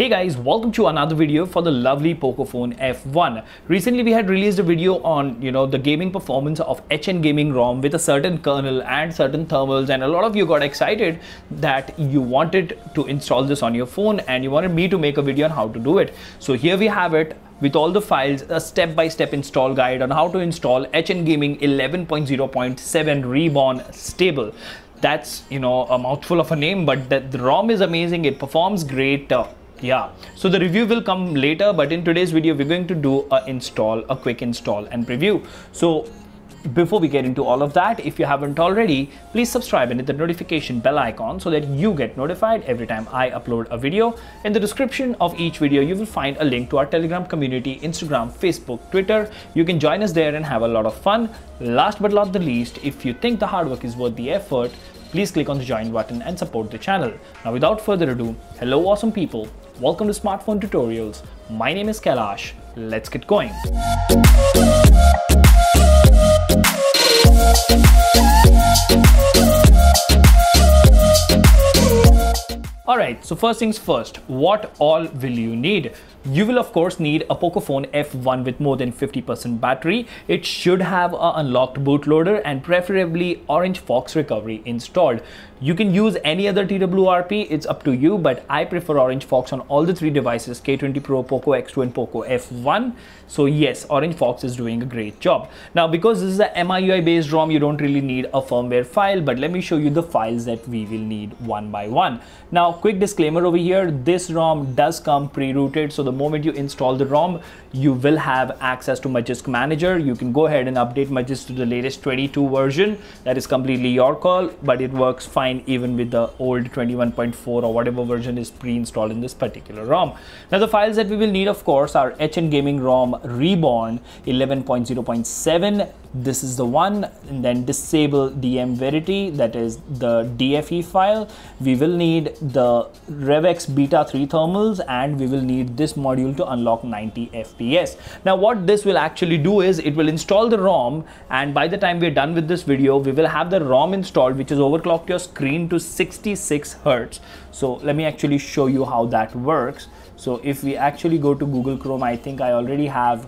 Hey guys, welcome to another video for the lovely Pocophone F1. Recently we had released a video on, you know, the gaming performance of HN Gaming ROM with a certain kernel and certain thermals and a lot of you got excited that you wanted to install this on your phone and you wanted me to make a video on how to do it. So here we have it with all the files, a step-by-step -step install guide on how to install HN Gaming 11.0.7 Reborn stable that's you know a mouthful of a name but the, the rom is amazing it performs great uh, yeah. So the review will come later but in today's video we're going to do a install a quick install and preview. So before we get into all of that if you haven't already please subscribe and hit the notification bell icon so that you get notified every time i upload a video. In the description of each video you will find a link to our telegram community instagram facebook twitter. You can join us there and have a lot of fun. Last but not the least if you think the hard work is worth the effort please click on the join button and support the channel. Now without further ado hello awesome people Welcome to Smartphone Tutorials. My name is Kailash. Let's get going. Alright, so first things first, what all will you need? You will of course need a Pocophone F1 with more than 50% battery. It should have a unlocked bootloader and preferably Orange Fox recovery installed. You can use any other TWRP, it's up to you, but I prefer Orange Fox on all the three devices, K20 Pro, Poco X2 and Poco F1. So yes, Orange Fox is doing a great job. Now because this is a MIUI based ROM, you don't really need a firmware file, but let me show you the files that we will need one by one. Now quick disclaimer over here, this ROM does come pre-rooted, so the moment you install the ROM, you will have access to Magisk Manager. You can go ahead and update Magisk to the latest 22 version. That is completely your call, but it works fine fine even with the old 21.4 or whatever version is pre-installed in this particular ROM. Now the files that we will need of course are HN Gaming ROM Reborn 11.0.7 this is the one. And then disable dm verity that is the dfe file. We will need the revx beta 3 thermals and we will need this module to unlock 90 fps now what this will actually do is it will install the rom and by the time we're done with this video we will have the rom installed which is overclocked your screen to 66 hertz. So let me actually show you how that works. So if we actually go to google chrome i think i already have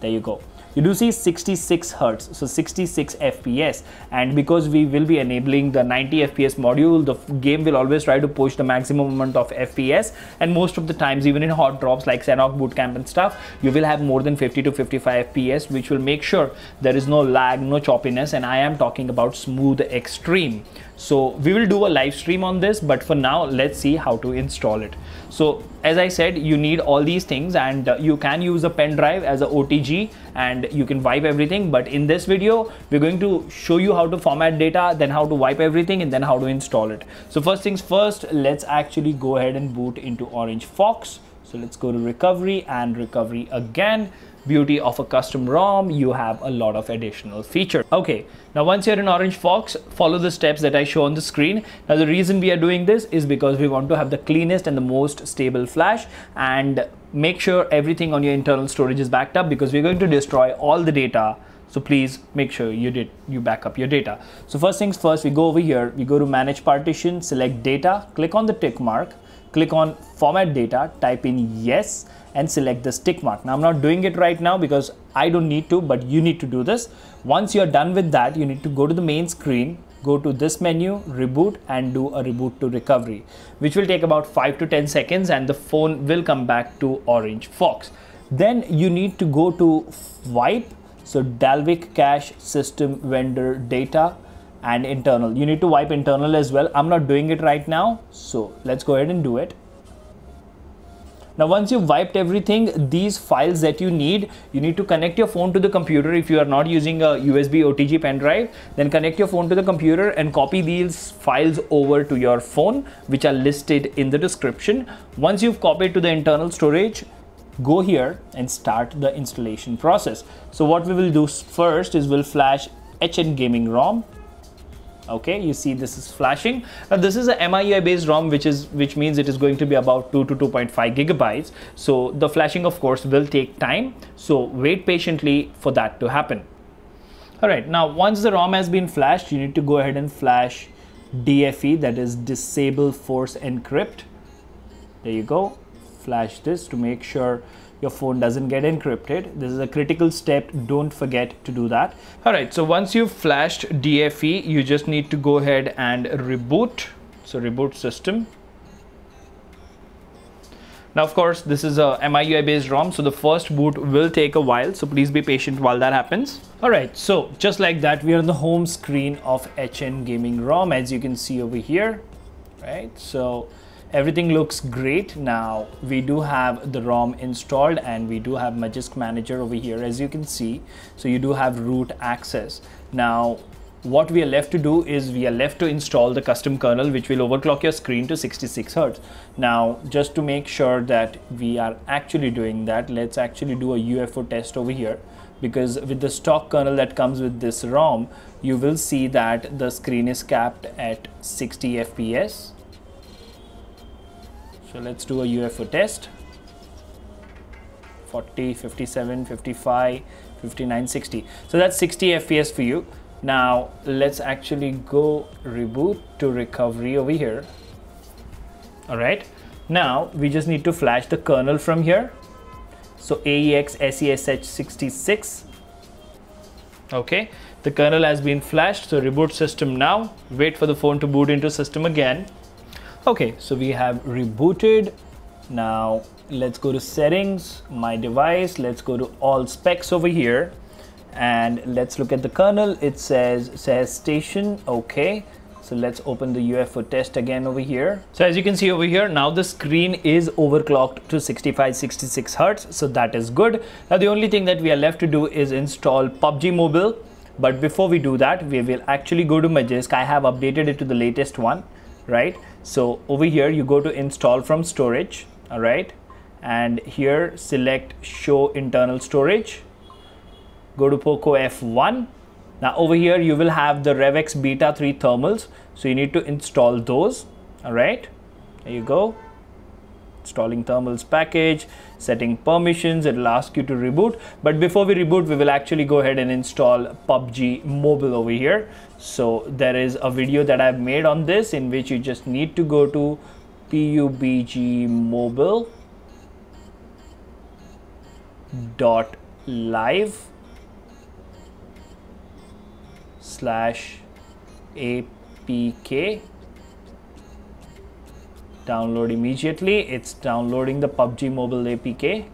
there you go. You do see 66 hertz so 66 fps and because we will be enabling the 90 fps module the game will always try to push the maximum amount of fps and most of the times even in hot drops like Sanhok bootcamp and stuff you will have more than 50 to 55 fps which will make sure there is no lag no choppiness. And i am talking about smooth extreme so we will do a live stream on this but for now let's see how to install it. So as i said you need all these things and uh, you can use a pen drive as a otg and you can wipe everything but in this video we're going to show you how to format data then how to wipe everything and then how to install it. So first things first let's actually go ahead and boot into orange fox. So let's go to recovery and recovery again beauty of a custom ROM, you have a lot of additional features. Okay, now once you're in Orange Fox, follow the steps that I show on the screen. Now the reason we are doing this is because we want to have the cleanest and the most stable flash and make sure everything on your internal storage is backed up because we're going to destroy all the data so please make sure you did you back up your data so first things first we go over here we go to manage partition select data click on the tick mark click on format data type in yes and select the stick mark. Now I'm not doing it right now because I don't need to, but you need to do this. Once you're done with that, you need to go to the main screen, go to this menu, reboot and do a reboot to recovery, which will take about 5 to 10 seconds and the phone will come back to Orange Fox. Then you need to go to wipe, so Dalvik cache system vendor data and internal. You need to wipe internal as well. I'm not doing it right now, so let's go ahead and do it. Now, once you've wiped everything, these files that you need, you need to connect your phone to the computer. If you are not using a USB OTG pen drive, then connect your phone to the computer and copy these files over to your phone, which are listed in the description. Once you've copied to the internal storage, go here and start the installation process. So what we will do first is we'll flash HN Gaming ROM okay you see this is flashing. Now this is a MIUI based ROM which is which means it is going to be about 2 to 2.5 gigabytes. So the flashing of course will take time. So wait patiently for that to happen. All right now once the ROM has been flashed you need to go ahead and flash DFE that is disable force encrypt. There you go. Flash this to make sure your phone doesn't get encrypted. This is a critical step. Don't forget to do that. All right. So once you've flashed DFE, you just need to go ahead and reboot. So reboot system. Now, of course, this is a MIUI based ROM, so the first boot will take a while. So please be patient while that happens. All right, so just like that, we are on the home screen of HN Gaming ROM, as you can see over here, right? So everything looks great. Now we do have the ROM installed and we do have Magisk Manager over here, as you can see. So you do have root access. Now what we are left to do is we are left to install the custom kernel which will overclock your screen to 66 hertz now just to make sure that we are actually doing that let's actually do a UFO test over here because with the stock kernel that comes with this ROM you will see that the screen is capped at 60 FPS so let's do a UFO test 40 57 55 59 60 so that's 60 fps for you now let's actually go reboot to recovery over here. All right. Now we just need to flash the kernel from here. So AEX SESH66. Okay. The kernel has been flashed. So reboot system now. Wait for the phone to boot into system again. Okay. So we have rebooted. Now let's go to settings, my device. Let's go to all specs over here and let's look at the kernel it says says station okay so let's open the UFO test again over here. So as you can see over here, now the screen is overclocked to 65, 66 Hertz. So that is good. Now the only thing that we are left to do is install PUBG Mobile. But before we do that, we will actually go to Magisk. I have updated it to the latest one, right? So over here, you go to install from storage, all right? And here select show internal storage go to Poco F1. Now over here you will have the RevX Beta 3 thermals. So you need to install those. All right, there you go. Installing thermals package, setting permissions, it will ask you to reboot. But before we reboot, we will actually go ahead and install PUBG Mobile over here. So there is a video that I've made on this in which you just need to go to PUBG Mobile dot live slash apk download immediately. It's downloading the PUBG mobile apk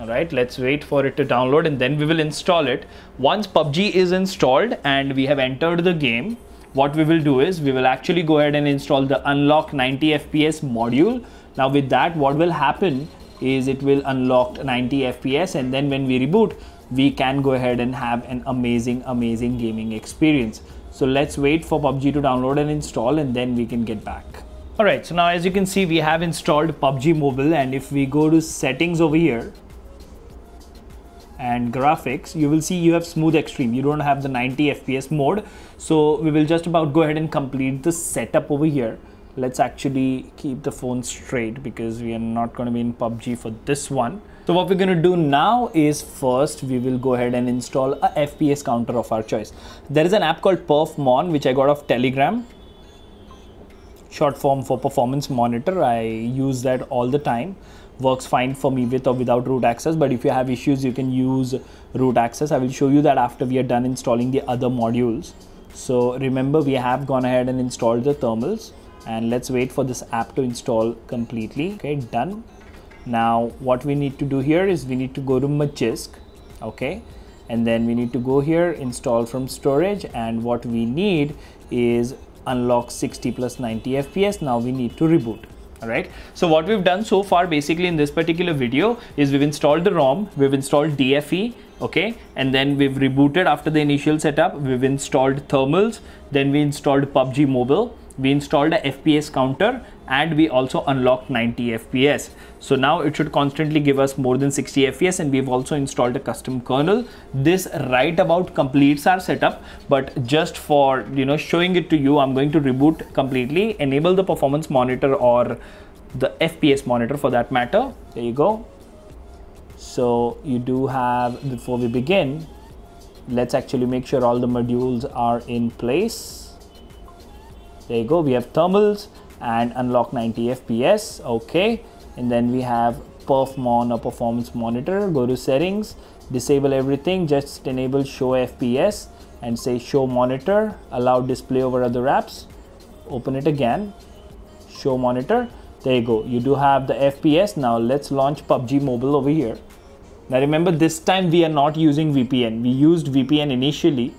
all right let's wait for it to download and then we will install it. Once PUBG is installed and we have entered the game what we will do is we will actually go ahead and install the unlock 90 fps module. Now with that what will happen is it will unlock 90 fps and then when we reboot we can go ahead and have an amazing amazing gaming experience. So let's wait for PUBG to download and install and then we can get back alright so now as you can see we have installed PUBG mobile and if we go to settings over here and graphics you will see you have smooth extreme you don't have the 90 fps mode so we will just about go ahead and complete the setup over here let's actually keep the phone straight because we are not going to be in PUBG for this one so what we're going to do now is first we will go ahead and install a FPS counter of our choice. There is an app called PerfMon which I got off Telegram. Short form for performance monitor. I use that all the time. Works fine for me with or without root access. But if you have issues, you can use root access. I will show you that after we are done installing the other modules. So remember we have gone ahead and installed the thermals and let's wait for this app to install completely. Okay, done now what we need to do here is we need to go to Magisk okay and then we need to go here install from storage and what we need is unlock 60 plus 90 fps now we need to reboot all right so what we've done so far basically in this particular video is we've installed the rom we've installed dfe okay? And then we've rebooted after the initial setup we've installed thermals then we installed pubg mobile we installed a fps counter and we also unlocked 90 fps so now it should constantly give us more than 60 fps and we've also installed a custom kernel. This right about completes our setup but just for you know showing it to you i'm going to reboot completely enable the performance monitor or the fps monitor for that matter. There you go. So you do have before we begin let's actually make sure all the modules are in place there you go. We have thermals and unlock 90 fps okay. And then we have perfmon or performance monitor. Go to settings. Disable everything. Just enable show fps and say show monitor. Allow display over other apps. Open it again. Show monitor. There you go. You do have the fps now let's launch pubg mobile over here. Now remember this time we are not using vpn we used vpn initially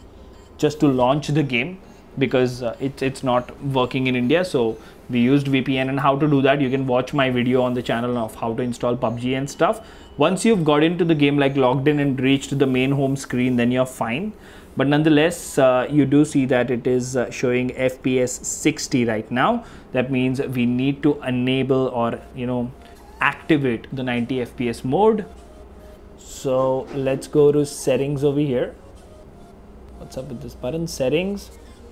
just to launch the game because uh, it, it's not working in india. So we used vpn and how to do that. You can watch my video on the channel of how to install pubg and stuff. Once you've got into the game like logged in and reached the main home screen then you're fine. But nonetheless uh, you do see that it is uh, showing fps 60 right now. That means we need to enable or you know activate the 90 fps mode. So let's go to settings over here. What's up with this button? Settings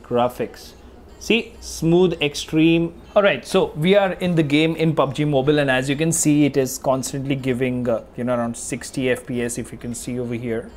graphics. See smooth extreme. All right so we are in the game in pubg mobile and as you can see it is constantly giving uh, you know around 60 fps if you can see over here.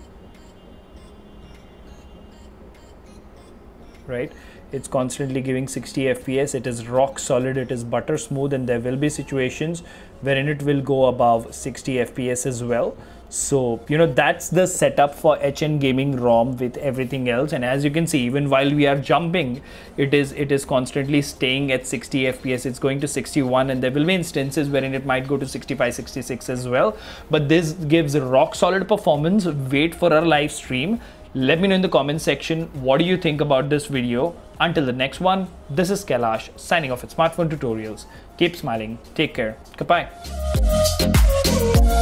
Right? It's constantly giving 60 fps it is rock solid it is butter smooth and there will be situations wherein it will go above 60 fps as well so you know that's the setup for hn gaming rom with everything else and as you can see even while we are jumping it is it is constantly staying at 60 fps it's going to 61 and there will be instances wherein it might go to 65 66 as well but this gives rock solid performance wait for our live stream let me know in the comment section what do you think about this video. Until the next one, this is Kailash signing off at Smartphone Tutorials. Keep smiling. Take care. Goodbye.